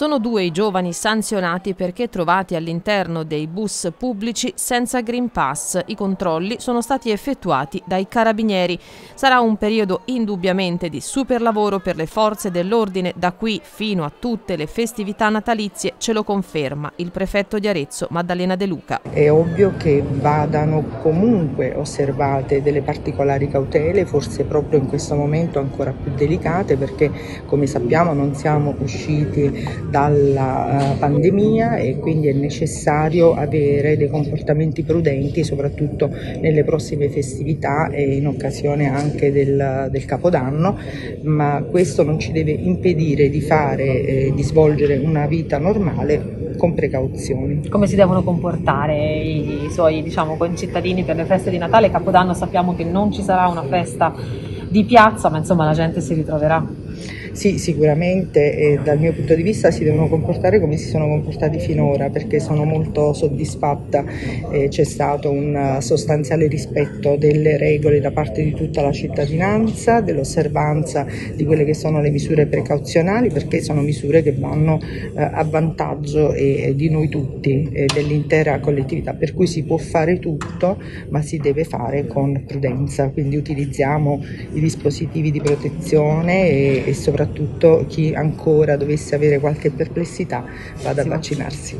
Sono due i giovani sanzionati perché trovati all'interno dei bus pubblici senza Green Pass. I controlli sono stati effettuati dai carabinieri. Sarà un periodo indubbiamente di superlavoro per le forze dell'ordine da qui fino a tutte le festività natalizie, ce lo conferma il prefetto di Arezzo Maddalena De Luca. È ovvio che vadano comunque osservate delle particolari cautele, forse proprio in questo momento ancora più delicate perché come sappiamo non siamo usciti dalla eh, pandemia e quindi è necessario avere dei comportamenti prudenti soprattutto nelle prossime festività e in occasione anche del, del Capodanno, ma questo non ci deve impedire di fare, eh, di svolgere una vita normale con precauzioni. Come si devono comportare i, i suoi diciamo, concittadini per le feste di Natale? Capodanno sappiamo che non ci sarà una festa di piazza, ma insomma la gente si ritroverà. Sì, sicuramente e dal mio punto di vista si devono comportare come si sono comportati finora perché sono molto soddisfatta, eh, c'è stato un sostanziale rispetto delle regole da parte di tutta la cittadinanza, dell'osservanza di quelle che sono le misure precauzionali perché sono misure che vanno eh, a vantaggio eh, di noi tutti, dell'intera collettività, per cui si può fare tutto ma si deve fare con prudenza, quindi utilizziamo i dispositivi di protezione e, e soprattutto chi ancora dovesse avere qualche perplessità vada a vaccinarsi.